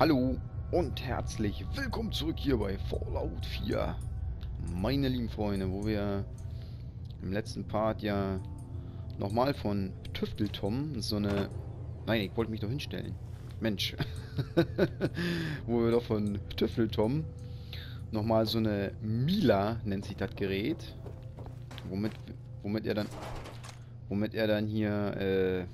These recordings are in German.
Hallo und herzlich willkommen zurück hier bei Fallout 4. Meine lieben Freunde, wo wir im letzten Part ja nochmal von Tüfteltom so eine... Nein, ich wollte mich doch hinstellen. Mensch. wo wir doch von Tüfteltom nochmal so eine Mila, nennt sich das Gerät. Womit, womit er dann... Womit er dann hier, äh...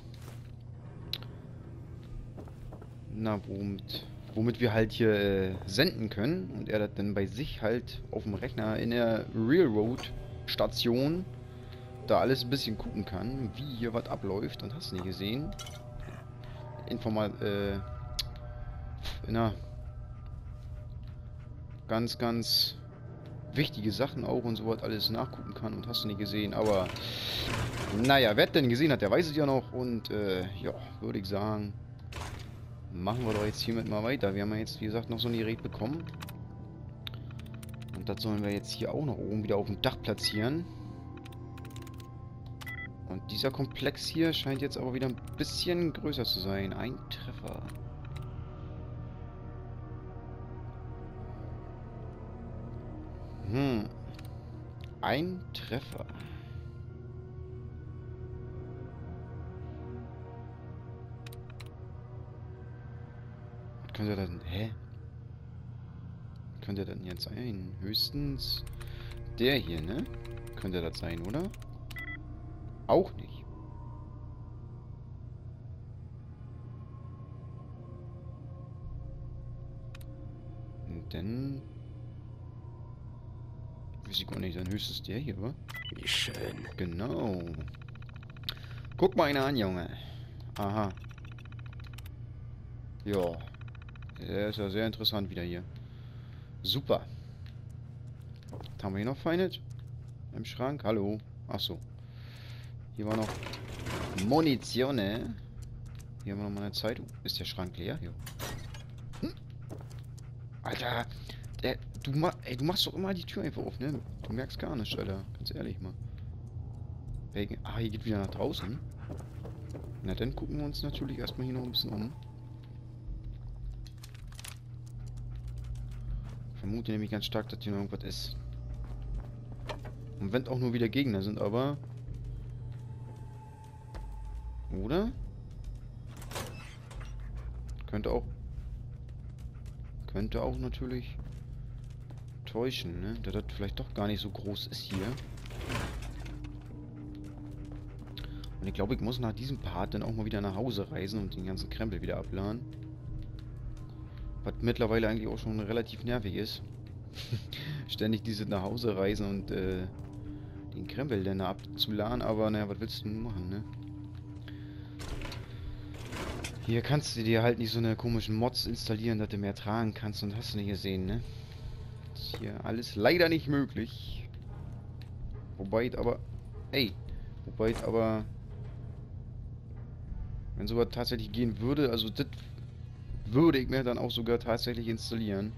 Na, womit womit wir halt hier äh, senden können und er das dann bei sich halt auf dem Rechner in der Railroad-Station da alles ein bisschen gucken kann, wie hier was abläuft und hast du nicht gesehen. Informal, äh, na, ganz, ganz wichtige Sachen auch und so was alles nachgucken kann und hast du nicht gesehen, aber naja, wer denn gesehen hat, der weiß es ja noch und äh, ja, würde ich sagen, machen wir doch jetzt hiermit mal weiter. Wir haben ja jetzt, wie gesagt, noch so ein Gerät bekommen. Und das sollen wir jetzt hier auch noch oben wieder auf dem Dach platzieren. Und dieser Komplex hier scheint jetzt aber wieder ein bisschen größer zu sein. Ein Treffer. Hm. Ein Treffer. Könnte dann... Hä? Könnte dann jetzt sein? Höchstens der hier, ne? Könnte das sein, oder? Auch nicht. Und dann... Weiß ich gar nicht, dann höchstens der hier, wa? Wie schön. Genau. Guck mal einer an, Junge. Aha. Ja. Der ist ja sehr interessant wieder hier. Super. Was haben wir hier noch Feinet? Im Schrank? Hallo. Achso. Hier war noch Munition. Hier haben wir noch mal eine Zeitung. Ist der Schrank leer? Jo. Hm? Alter. Der, du, ma ey, du machst doch immer die Tür einfach auf, ne? Du merkst gar nichts, Alter. Ganz ehrlich mal. Ah, hier geht wieder nach draußen. Na, dann gucken wir uns natürlich erstmal hier noch ein bisschen um. Vermute nämlich ganz stark, dass hier noch irgendwas ist. Und wenn auch nur wieder Gegner sind, aber... Oder? Könnte auch... Könnte auch natürlich täuschen, ne? Da das vielleicht doch gar nicht so groß ist hier. Und ich glaube, ich muss nach diesem Part dann auch mal wieder nach Hause reisen und den ganzen Krempel wieder abladen. Was mittlerweile eigentlich auch schon relativ nervig ist. Ständig diese nach Hause reisen und äh, den Krempel dann abzuladen, aber naja, was willst du denn machen, ne? Hier kannst du dir halt nicht so eine komischen Mods installieren, dass du mehr tragen kannst und hast du nicht gesehen, ne? ist hier alles leider nicht möglich. Wobei aber... Ey! Wobei aber... Wenn sowas tatsächlich gehen würde, also das würde ich mir dann auch sogar tatsächlich installieren.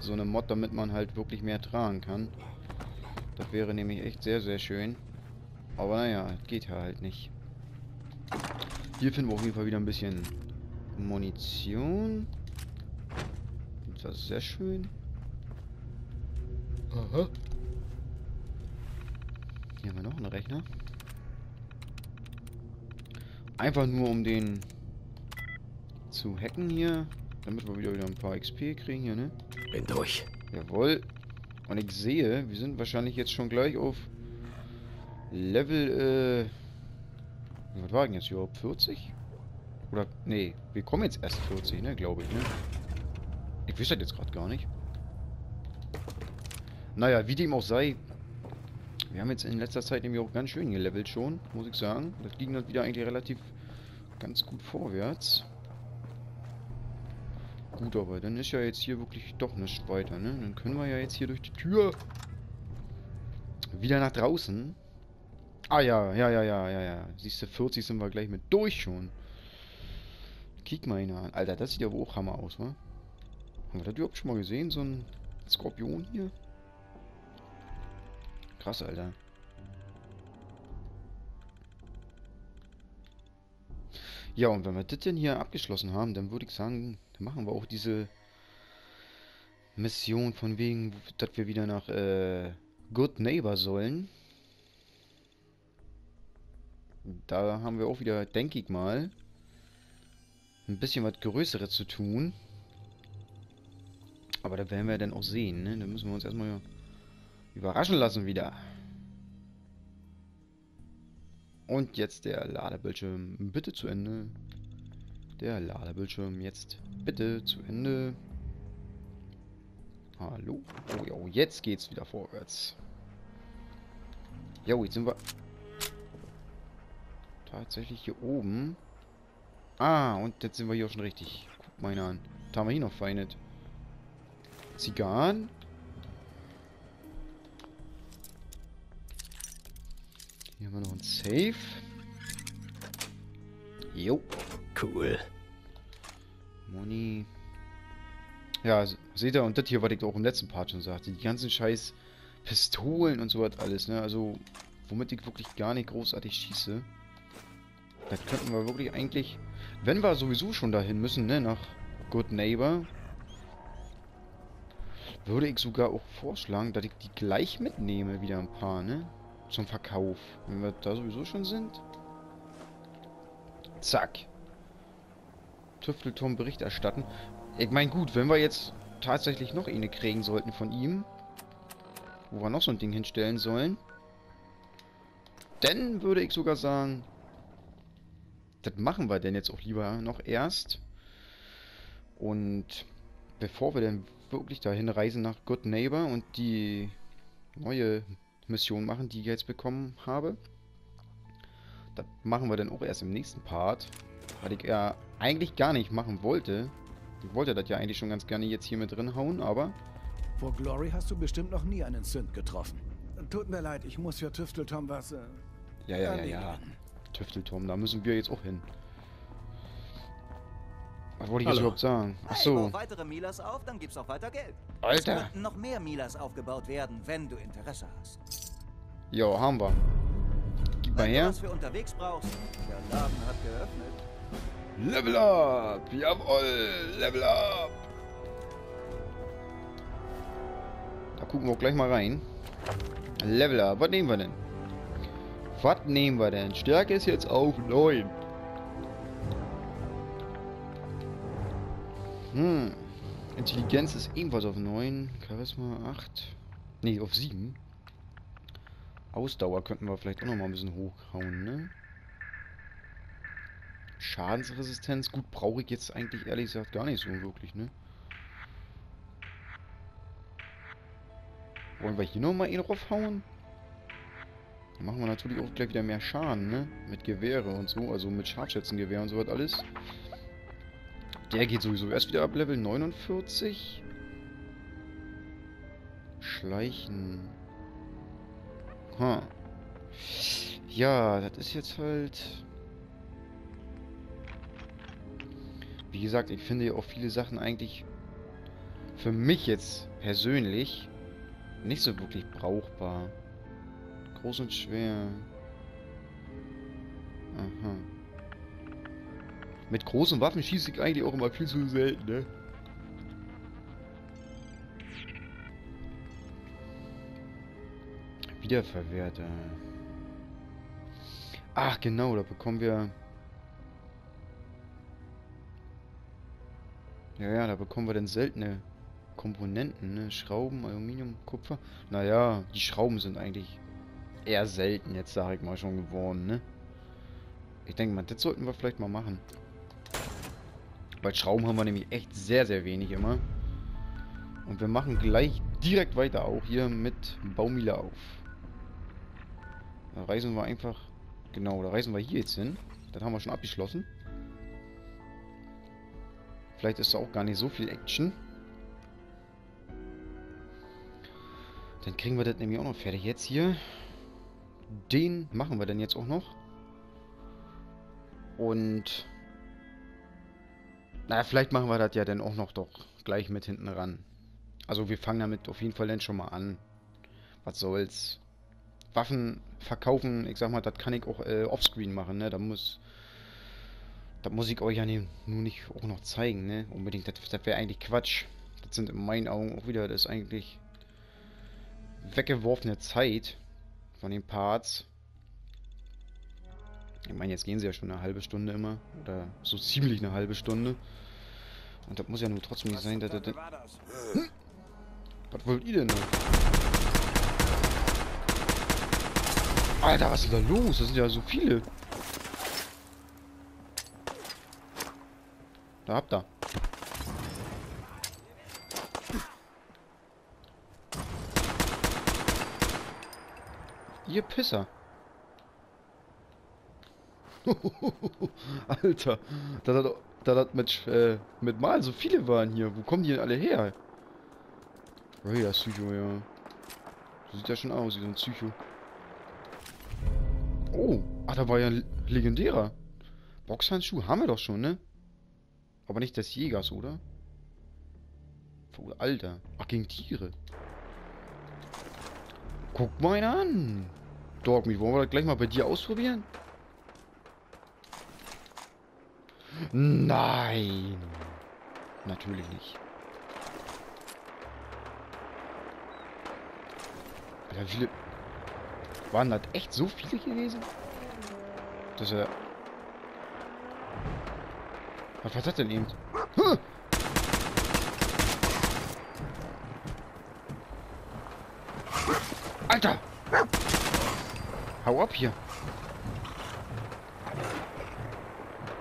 So eine Mod, damit man halt wirklich mehr tragen kann. Das wäre nämlich echt sehr, sehr schön. Aber naja, geht ja halt nicht. Hier finden wir auf jeden Fall wieder ein bisschen Munition. Das ist sehr schön. Aha. Hier haben wir noch einen Rechner. Einfach nur um den zu hacken hier. Damit wir wieder, wieder ein paar XP kriegen hier, ne? Bin durch. Jawohl. Und ich sehe, wir sind wahrscheinlich jetzt schon gleich auf Level, äh... Was war denn jetzt überhaupt? 40? Oder, nee, wir kommen jetzt erst 40, ne, glaube ich, ne? Ich wüsste das jetzt gerade gar nicht. Naja, wie dem auch sei, wir haben jetzt in letzter Zeit nämlich auch ganz schön gelevelt schon, muss ich sagen. Das ging dann wieder eigentlich relativ ganz gut vorwärts. Gut, aber dann ist ja jetzt hier wirklich doch nicht weiter, ne? Dann können wir ja jetzt hier durch die Tür wieder nach draußen. Ah ja, ja, ja, ja, ja, ja. Siehst du, 40 sind wir gleich mit durch schon. Kick mal ihn an. Alter, das sieht ja wohl auch Hammer aus, wa? Haben wir das überhaupt schon mal gesehen? So ein Skorpion hier? Krass, Alter. Ja, und wenn wir das denn hier abgeschlossen haben, dann würde ich sagen, dann machen wir auch diese Mission von wegen, dass wir wieder nach äh, Good Neighbor sollen. Da haben wir auch wieder, denke ich mal, ein bisschen was Größeres zu tun. Aber da werden wir dann auch sehen, ne? Da müssen wir uns erstmal überraschen lassen wieder. Und jetzt der Ladebildschirm bitte zu Ende. Der Ladebildschirm jetzt bitte zu Ende. Hallo? Oh, jo, jetzt geht's wieder vorwärts. Jo, jetzt sind wir tatsächlich hier oben. Ah, und jetzt sind wir hier auch schon richtig. Guck mal an. Da haben wir hier noch Feinet. Zigarren? Hier haben wir noch ein Safe. Jo. Cool. Money. Ja, seht ihr, und das hier, was ich auch im letzten Part schon sagte, die ganzen scheiß Pistolen und so was alles, ne? Also, womit ich wirklich gar nicht großartig schieße. Das könnten wir wirklich eigentlich, wenn wir sowieso schon dahin müssen, ne, nach Good Neighbor, würde ich sogar auch vorschlagen, dass ich die gleich mitnehme, wieder ein paar, ne? Zum Verkauf. Wenn wir da sowieso schon sind. Zack. Tüftelturm Bericht erstatten. Ich meine, gut, wenn wir jetzt tatsächlich noch eine kriegen sollten von ihm, wo wir noch so ein Ding hinstellen sollen, dann würde ich sogar sagen, das machen wir denn jetzt auch lieber noch erst. Und bevor wir dann wirklich dahin reisen nach Good Neighbor und die neue Mission machen, die ich jetzt bekommen habe, das machen wir dann auch erst im nächsten Part. Was ich ja eigentlich gar nicht machen wollte. Ich wollte das ja eigentlich schon ganz gerne jetzt hier mit drin hauen, aber... Vor Glory hast du bestimmt noch nie einen Synth getroffen. Tut mir leid, ich muss für Tüfteltom was... Äh, ja, ja, ja, ja. Tüftelturm, da müssen wir jetzt auch hin. Was wollte ich jetzt überhaupt sagen? Ach so. Hey, weitere Milas auf, dann gibt's auch weiter Geld. Alter. Es könnten noch mehr Milas aufgebaut werden, wenn du Interesse hast. Jo, haben wir. Gib mal Wenn du her. was für unterwegs brauchst, der Laden hat geöffnet. Level up! Jawoll! Level up! Da gucken wir auch gleich mal rein. Level up. Was nehmen wir denn? Was nehmen wir denn? Stärke ist jetzt auf 9. Hm. Intelligenz ist ebenfalls auf 9. Charisma 8. Nee, auf 7. Ausdauer könnten wir vielleicht auch noch mal ein bisschen hochhauen, ne? Schadensresistenz, gut, brauche ich jetzt eigentlich ehrlich gesagt gar nicht so wirklich, ne? Wollen wir hier nochmal ihn raufhauen? Dann machen wir natürlich auch gleich wieder mehr Schaden, ne? Mit Gewehre und so, also mit Scharfschützengewehr und so was alles. Der geht sowieso erst wieder ab Level 49. Schleichen. Ha. Ja, das ist jetzt halt... Wie gesagt, ich finde auch viele Sachen eigentlich für mich jetzt persönlich nicht so wirklich brauchbar. Groß und schwer. Aha. Mit großen Waffen schieße ich eigentlich auch immer viel zu selten, ne? Wiederverwerter. Ach genau, da bekommen wir... Ja, ja, da bekommen wir dann seltene Komponenten, ne? Schrauben, Aluminium, Kupfer. Naja, die Schrauben sind eigentlich eher selten jetzt, sag ich mal, schon geworden, ne? Ich denke mal, das sollten wir vielleicht mal machen. Weil Schrauben haben wir nämlich echt sehr, sehr wenig immer. Und wir machen gleich direkt weiter auch hier mit Baumila auf. Da reisen wir einfach... Genau, da reisen wir hier jetzt hin. Das haben wir schon abgeschlossen. Vielleicht ist da auch gar nicht so viel Action. Dann kriegen wir das nämlich auch noch fertig jetzt hier. Den machen wir dann jetzt auch noch. Und... Naja, vielleicht machen wir das ja dann auch noch doch gleich mit hinten ran. Also wir fangen damit auf jeden Fall dann schon mal an. Was soll's. Waffen verkaufen, ich sag mal, das kann ich auch äh, offscreen machen, ne? Da muss... Das muss ich euch ja nur nicht auch noch zeigen, ne? Unbedingt, das, das wäre eigentlich Quatsch. Das sind in meinen Augen auch wieder, das ist eigentlich weggeworfene Zeit von den Parts. Ich meine, jetzt gehen sie ja schon eine halbe Stunde immer. Oder so ziemlich eine halbe Stunde. Und das muss ja nur trotzdem nicht sein, dass das... das? Was wollt ihr denn da? Alter, was ist da los? Das sind ja so viele. Da habt ihr. Ihr Pisser. Alter, da hat, da hat mit, äh, mit mal so viele waren hier. Wo kommen die denn alle her? Oh ja, Psycho, ja. Sieht ja schon aus, wie so ein Psycho. Oh, ach, da war ja ein legendärer. Boxhandschuh haben wir doch schon, ne? Aber nicht des Jägers, oder? Alter. Ach, gegen Tiere. Guck mal an. Dogme, wollen wir das gleich mal bei dir ausprobieren? Nein. Natürlich nicht. Alter, wie viele... Waren das echt so viele gewesen? Das ist ja... Was war das denn eben? Huh! Alter! Hau ab hier!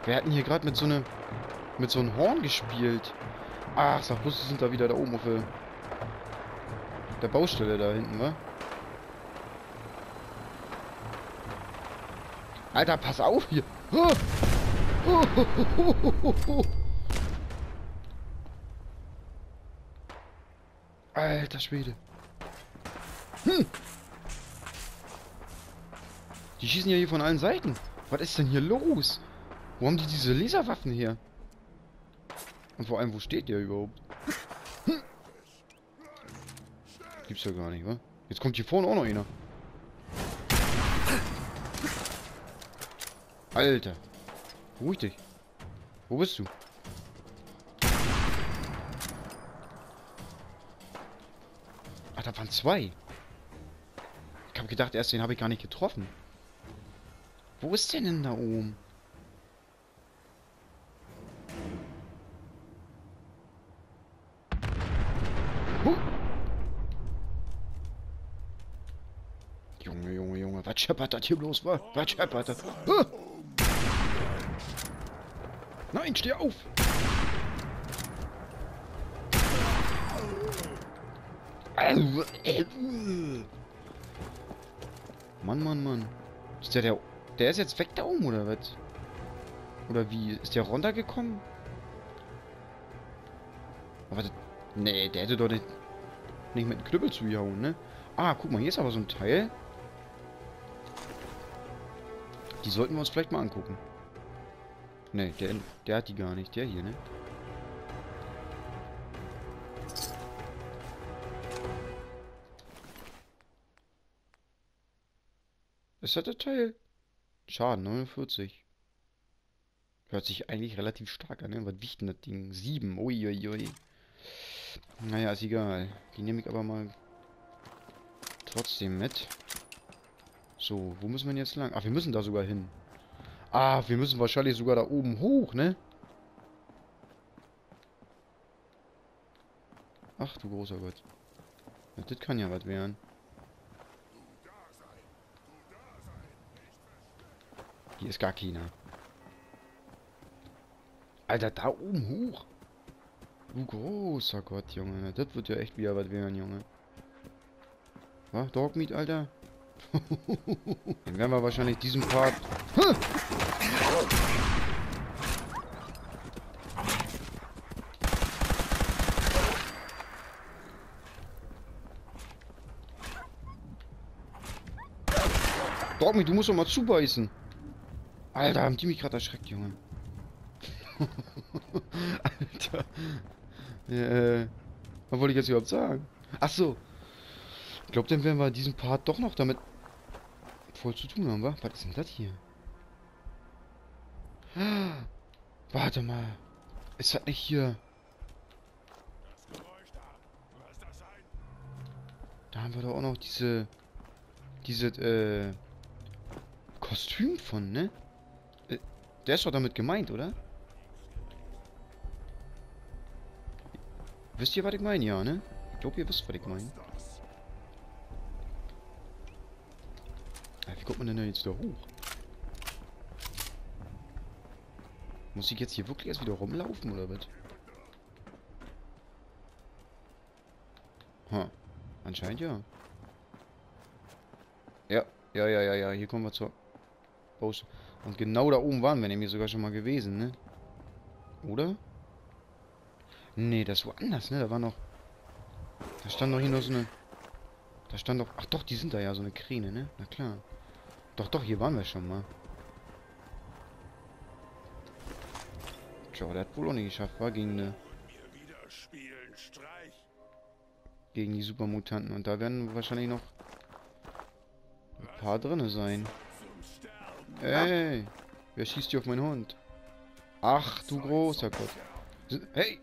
Wer hat denn hier gerade mit so einem mit so einem Horn gespielt? Ach, sag bloß, sind da wieder da oben auf der, der Baustelle da hinten, wa? Alter, pass auf hier! Oh! Alter Schwede. Hm. Die schießen ja hier von allen Seiten. Was ist denn hier los? Wo haben die diese Laserwaffen her? Und vor allem, wo steht der überhaupt? Hm. Gibt's ja gar nicht, wa? Jetzt kommt hier vorne auch noch einer. Alter. Ruhig dich. Wo bist du? Ach, da waren zwei. Ich habe gedacht, erst den habe ich gar nicht getroffen. Wo ist der denn da oben? Huh. Junge, Junge, Junge, was scheppert das hier bloß, wa? Was scheppert das? Ah! Nein, steh auf! Au, Mann, Mann, Mann. Ist der der... Der ist jetzt weg da oben, oder was? Oder wie? Ist der runtergekommen? Aber das... Nee, der hätte doch nicht... Nicht mit dem Knüppel zugehauen, ne? Ah, guck mal, hier ist aber so ein Teil. Die sollten wir uns vielleicht mal angucken. Ne, der, der hat die gar nicht. Der hier, ne? Ist das der Teil? Schaden, 49. Hört sich eigentlich relativ stark an, ne? Was wiegt denn das Ding? 7. Uiuiui. Naja, ist egal. Die nehme ich aber mal trotzdem mit. So, wo müssen wir jetzt lang? Ach, wir müssen da sogar hin. Ah, wir müssen wahrscheinlich sogar da oben hoch, ne? Ach du großer Gott. Ja, das kann ja was werden. Hier ist gar keiner. Alter, da oben hoch. Du großer Gott, Junge. Das wird ja echt wieder was werden, Junge. Was? Dogmeat, Alter? Dann werden wir wahrscheinlich diesen Part... Huh! Dogmeat, du musst doch mal zubeißen. Alter, haben die mich gerade erschreckt, Junge. Alter. Äh, was wollte ich jetzt überhaupt sagen? Ach so. Ich glaube, dann werden wir diesen Part doch noch damit voll zu tun haben, wa? Was ist denn das hier? Warte mal. Ist das nicht hier? Da haben wir doch auch noch diese... Diese, äh... Kostüm von, ne? Äh, der ist doch damit gemeint, oder? Wisst ihr, was ich meine? Ja, ne? Ich glaube, ihr wisst, was ich meine. Ja, wie kommt man denn da jetzt wieder hoch? Muss ich jetzt hier wirklich erst wieder rumlaufen, oder was? Ha. Anscheinend ja. Ja, ja, ja, ja, ja. Hier kommen wir zur Baustelle. Und genau da oben waren wir nämlich sogar schon mal gewesen, ne? Oder? Nee, das war woanders, ne? Da war noch... Da stand doch hier noch so eine... Da stand doch... Ach doch, die sind da ja, so eine Kräne, ne? Na klar. Doch, doch, hier waren wir schon mal. Tja, der hat wohl auch nicht geschafft, war gegen eine... Gegen die Supermutanten. Und da werden wahrscheinlich noch ein paar drinne sein. Ey, wer schießt hier auf meinen Hund? Ach, du großer Gott. Hey!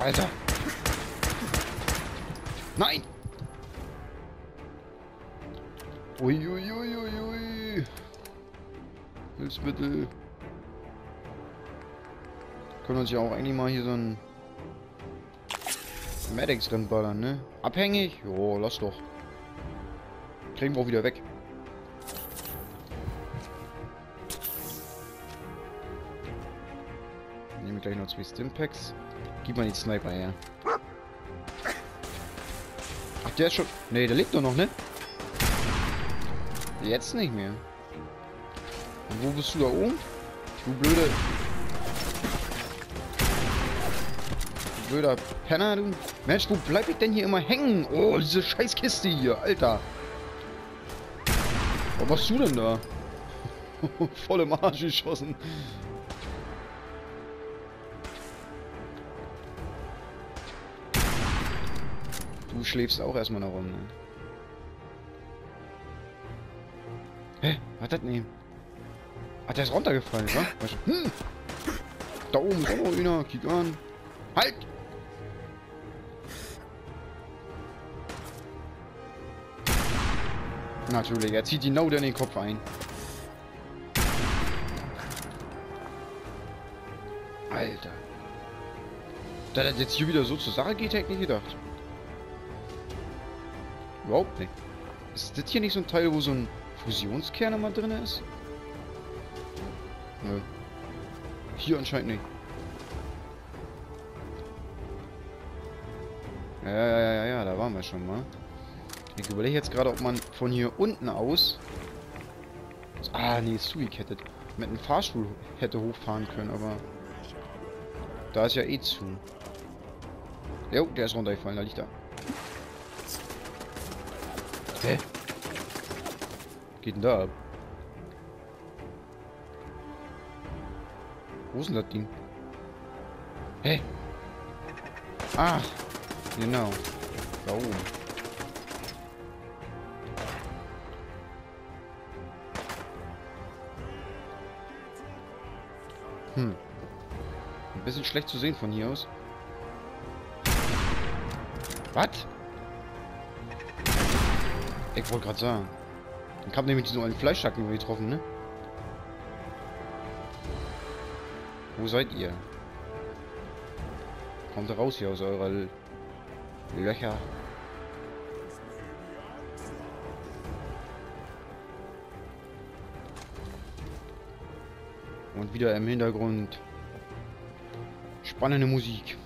Alter! Nein! Uiuiuiui! Ui, ui, ui. Hilfsmittel. Können uns ja auch eigentlich mal hier so ein Medics drin ballern, ne? Abhängig? Jo, lass doch. Kriegen wir auch wieder weg. Nehme gleich noch zwei Stimpacks. Gib mal die Sniper her. Ach, der ist schon... Ne, der lebt doch noch, ne? Jetzt nicht mehr. Und wo bist du da oben? Du blöde... Du blöder Penner, du. Mensch, wo bleib ich denn hier immer hängen? Oh, diese Scheißkiste hier, Alter. Was machst du denn da? Voll im Arsch geschossen. Du schläfst auch erstmal noch rum, ne? Hä? Was hat das denn? Ach, der ist runtergefallen, wa? Hm. Da oben ist auch noch einer. Kick an. Halt! Natürlich, er zieht die Naude in den Kopf ein. Alter. Da das jetzt hier wieder so zur Sache geht, hätte ich nicht gedacht. Überhaupt nicht. Ist das hier nicht so ein Teil, wo so ein Fusionskern immer drin ist? Nö. Hier anscheinend nicht. Ja, ja, ja, ja, da waren wir schon mal. Ich überlege jetzt gerade, ob man von hier unten aus... Ah, nee, ist zugekettet. Mit einem Fahrstuhl hätte hochfahren können, aber... Da ist ja eh zu. Jo, der ist runtergefallen, da liegt er. Hä? Geht denn da ab? Wo ist denn das Ding? Hä? Ach, genau. Da oben. Hm. Ein bisschen schlecht zu sehen von hier aus. Was? Ich wollte gerade sagen. Ich habe nämlich diesen alten Fleischhacken getroffen, ne? Wo seid ihr? Kommt raus hier aus eurer Löcher. Und wieder im Hintergrund spannende Musik.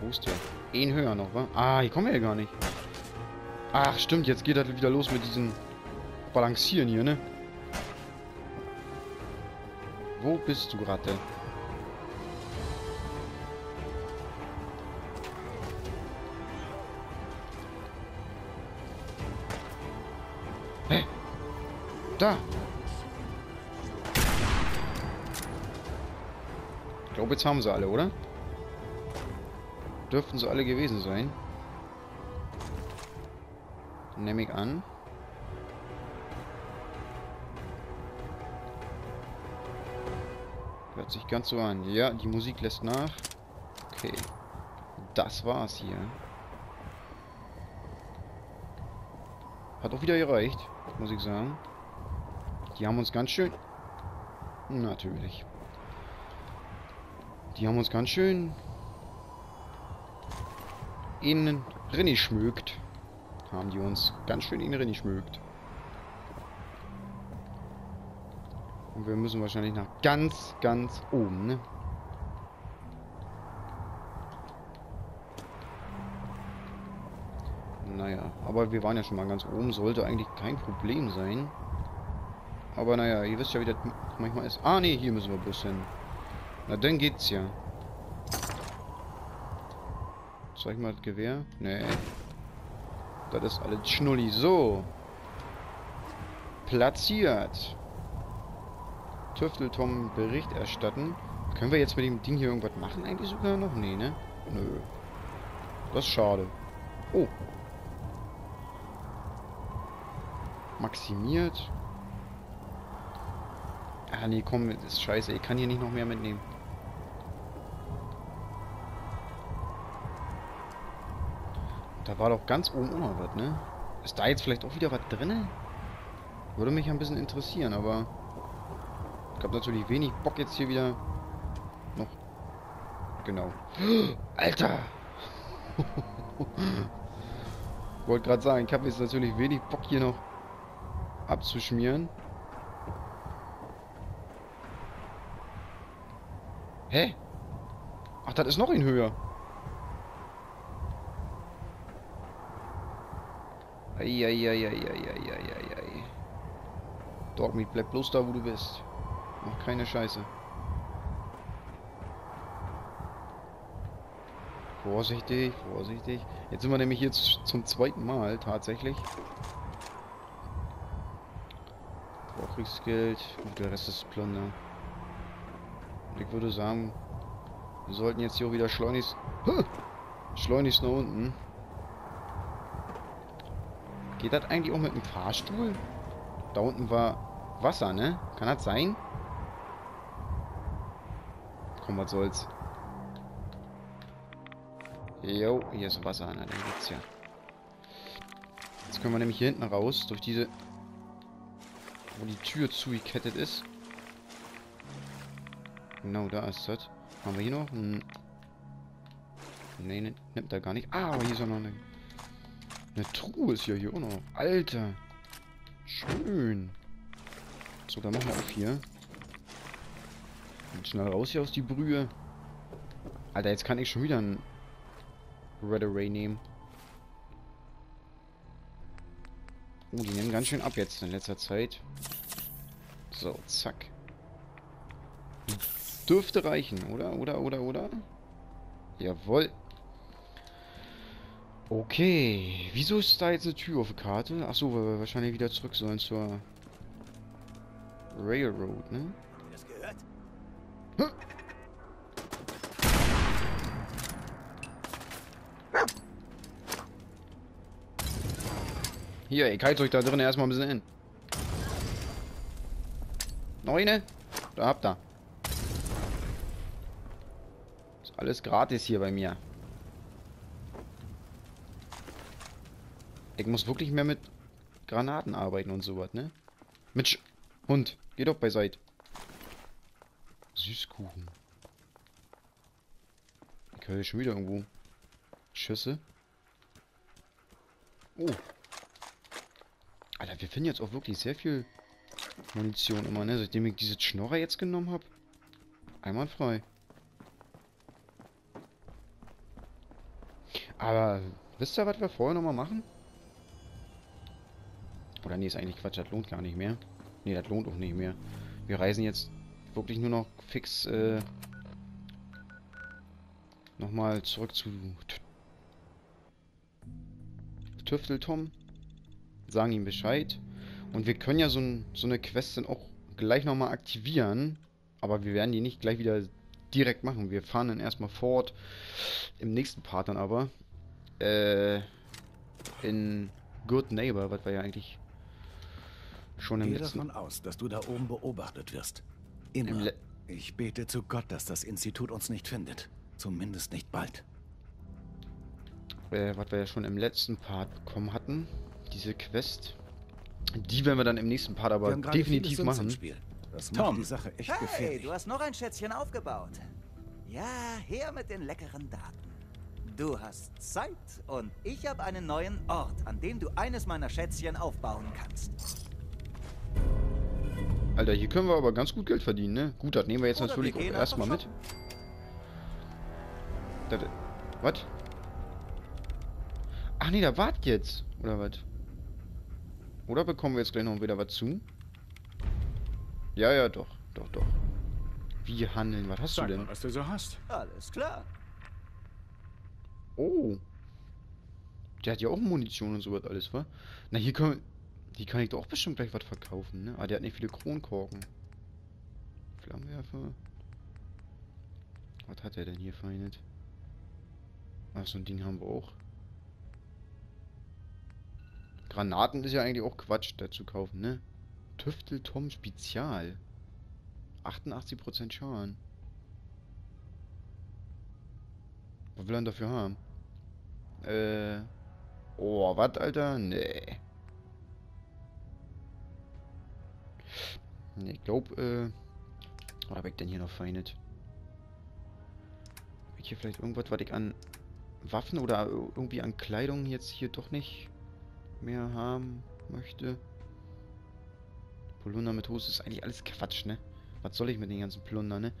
Wo ist der? Ein höher noch, wa? Ah, hier kommen wir ja gar nicht. Ach, stimmt, jetzt geht das wieder los mit diesem Balancieren hier, ne? Wo bist du gerade? Hä? Da! glaube, jetzt haben sie alle, oder? Dürften sie alle gewesen sein. Nehme ich an. Hört sich ganz so an. Ja, die Musik lässt nach. Okay. Das war's hier. Hat auch wieder gereicht, muss ich sagen. Die haben uns ganz schön... Natürlich. Die haben uns ganz schön... innen rinni schmückt. Haben die uns ganz schön innen rinni schmückt. Und wir müssen wahrscheinlich nach ganz, ganz oben, ne? Naja, aber wir waren ja schon mal ganz oben. Sollte eigentlich kein Problem sein. Aber naja, ihr wisst ja, wie das manchmal ist. Ah, nee, hier müssen wir bloß hin. Na, dann geht's ja. Zeig mal das Gewehr. Nee. Das ist alles Schnulli. So. Platziert. Tüfteltom Bericht erstatten. Können wir jetzt mit dem Ding hier irgendwas machen eigentlich sogar noch? Nee, ne? Nö. Das ist schade. Oh. Maximiert. Ah, nee, komm, das ist scheiße. Ich kann hier nicht noch mehr mitnehmen. Da war doch ganz oben immer was, ne? Ist da jetzt vielleicht auch wieder was drin? Würde mich ein bisschen interessieren, aber... Ich habe natürlich wenig Bock jetzt hier wieder... Noch... Genau. Alter! Wollte gerade sagen, ich habe jetzt natürlich wenig Bock hier noch abzuschmieren. Hä? Ach, das ist noch in Höhe. Eieieiei. Dogmeat, bleib bloß da, wo du bist. Mach keine Scheiße. Vorsichtig, vorsichtig. Jetzt sind wir nämlich jetzt zum zweiten Mal tatsächlich. Kriegsgeld. Gut, der Rest ist Plunder. Ich würde sagen, wir sollten jetzt hier wieder schleunigst... Schleunigst nach unten. Geht das eigentlich auch mit dem Fahrstuhl? Da unten war Wasser, ne? Kann das sein? Komm, was soll's. Jo, hier ist Wasser. Na, dann geht's ja. Jetzt können wir nämlich hier hinten raus, durch diese wo die Tür zugekettet ist. Genau, da ist das. Haben wir hier noch? Hm. Nee, ne, nimmt er gar nicht. Ah, aber hier ist auch noch eine... Eine Truhe ist ja hier auch noch. Alter. Schön. So, dann machen wir auf hier. Und schnell raus hier aus die Brühe. Alter, jetzt kann ich schon wieder ein Red Array nehmen. Oh, die nehmen ganz schön ab jetzt in letzter Zeit. So, zack. Dürfte reichen, oder? Oder, oder, oder? Jawohl. Okay. Wieso ist da jetzt eine Tür auf der Karte? Achso, weil wir wahrscheinlich wieder zurück sollen zur Railroad, ne? Das gehört? Huh? Hier, ich halte euch da drin erstmal ein bisschen hin. Neune? Da habt ihr. Ist alles gratis hier bei mir. Ich muss wirklich mehr mit Granaten arbeiten und sowas, ne? Mit Sch Hund, geh doch beiseite. Süßkuchen. Ich höre schon wieder irgendwo Schüsse. Oh, Alter, wir finden jetzt auch wirklich sehr viel Munition immer, ne? Seitdem ich diese Schnorrer jetzt genommen habe. Einwandfrei. Aber wisst ihr, was wir vorher nochmal machen? Oder nee, ist eigentlich Quatsch, das lohnt gar nicht mehr. Nee, das lohnt auch nicht mehr. Wir reisen jetzt wirklich nur noch fix äh, nochmal zurück zu Tüfteltom sagen ihm Bescheid. Und wir können ja so, ein, so eine Quest dann auch gleich nochmal aktivieren. Aber wir werden die nicht gleich wieder direkt machen. Wir fahren dann erstmal fort. Im nächsten Part dann aber. Äh, in Good Neighbor, was wir ja eigentlich schon im Gehe letzten... davon aus, dass du da oben beobachtet wirst. Im Immer. Le Ich bete zu Gott, dass das Institut uns nicht findet. Zumindest nicht bald. äh, was wir ja schon im letzten Part bekommen hatten. Diese Quest. Die werden wir dann im nächsten Part aber definitiv machen. Das Tom. macht die Sache echt Hey, gefährlich. du hast noch ein Schätzchen aufgebaut. Ja, her mit den leckeren Daten. Du hast Zeit und ich habe einen neuen Ort, an dem du eines meiner Schätzchen aufbauen kannst. Alter, hier können wir aber ganz gut Geld verdienen, ne? Gut, das nehmen wir jetzt Oder natürlich wir auch erstmal mit. Das, was? Ach nee, da wart jetzt. Oder was? Oder bekommen wir jetzt gleich noch wieder was zu? Ja, ja, doch. Doch, doch. Wie handeln? Was hast Sag du denn? mal, was du so hast. Alles klar. Oh. Der hat ja auch Munition und sowas alles, wa? Na, hier können Hier kann ich doch bestimmt gleich was verkaufen, ne? Ah, der hat nicht viele Kronkorken. Flammenwerfer. Was hat er denn hier feinet? Ach, so ein Ding haben wir auch. Granaten ist ja eigentlich auch Quatsch, da zu kaufen, ne? Tüftel Tom Spezial. 88% Schaden. Was will er denn dafür haben? Äh. Oh, was, Alter? Nee. Ich glaub, äh. Was hab ich denn hier noch feinet? Hab ich hier vielleicht irgendwas, was ich an Waffen oder irgendwie an Kleidung jetzt hier doch nicht mehr haben möchte? Plunder mit Hose ist eigentlich alles Quatsch, ne? Was soll ich mit den ganzen Plunder, ne?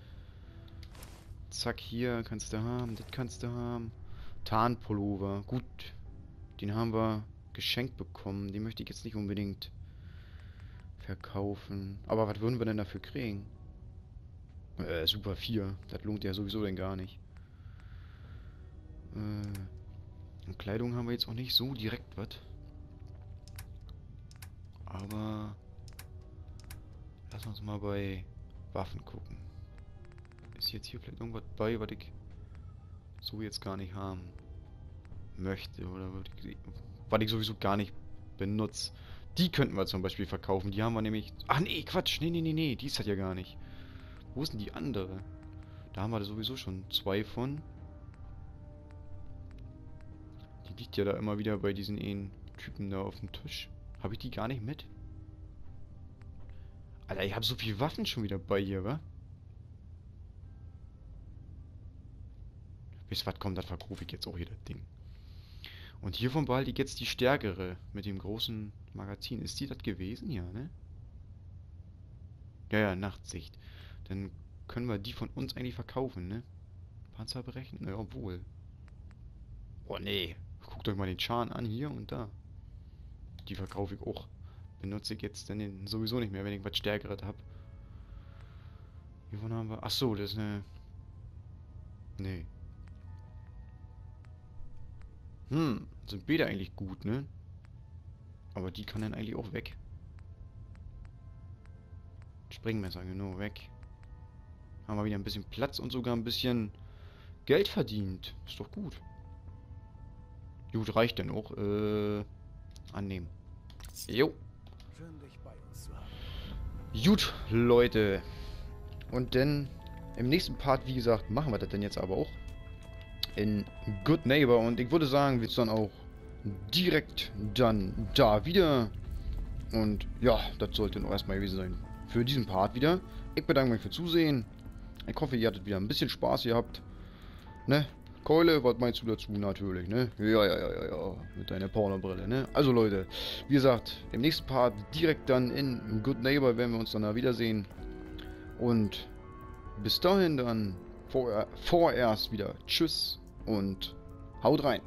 Zack, hier kannst du haben, das kannst du haben. Tarnpullover, gut. Den haben wir geschenkt bekommen. Den möchte ich jetzt nicht unbedingt verkaufen. Aber was würden wir denn dafür kriegen? Äh, Super 4. Das lohnt ja sowieso denn gar nicht. Äh, Kleidung haben wir jetzt auch nicht so direkt was. Aber lass uns mal bei Waffen gucken. Ist jetzt hier vielleicht irgendwas bei, was ich so jetzt gar nicht haben möchte oder was ich, was ich sowieso gar nicht benutze. Die könnten wir zum Beispiel verkaufen. Die haben wir nämlich... Ach nee, Quatsch. Nee, nee, nee, nee. Die ist halt ja gar nicht. Wo ist denn die andere? Da haben wir sowieso schon zwei von. Die liegt ja da immer wieder bei diesen einen Typen da auf dem Tisch. Habe ich die gar nicht mit? Alter, ich habe so viele Waffen schon wieder bei hier, wa? Wisst was kommt, das verkaufe ich jetzt auch hier das Ding. Und hiervon behalte ich jetzt die stärkere mit dem großen Magazin. Ist die das gewesen? Ja, ne? Ja, ja, Nachtsicht. Dann können wir die von uns eigentlich verkaufen, ne? Panzer berechnen? Ja, obwohl. Oh, nee. Guckt euch mal den Schaden an, hier und da. Die verkaufe ich auch. Benutze ich jetzt dann sowieso nicht mehr, wenn ich was Stärkeres habe. Hiervon haben wir... Ach so, das ist eine... Nee. Hm, sind beide eigentlich gut, ne? Aber die kann dann eigentlich auch weg. Springmesser, genau, weg. Haben wir wieder ein bisschen Platz und sogar ein bisschen Geld verdient. Ist doch gut. Gut, reicht denn auch. Äh, annehmen. Jo. Gut, Leute. Und dann im nächsten Part, wie gesagt, machen wir das denn jetzt aber auch. In Good Neighbor. Und ich würde sagen, wir sind dann auch direkt dann da wieder. Und ja, das sollte noch erstmal gewesen sein für diesen Part wieder. Ich bedanke mich für Zusehen. Ich hoffe, ihr hattet wieder ein bisschen Spaß gehabt. Ne? Keule, was meinst du dazu? Natürlich, ne? Ja, ja, ja, ja, ja. Mit deiner Pornobrille, ne? Also Leute, wie gesagt, im nächsten Part direkt dann in Good Neighbor werden wir uns dann da wiedersehen. Und bis dahin dann vor, vorerst wieder Tschüss und haut rein.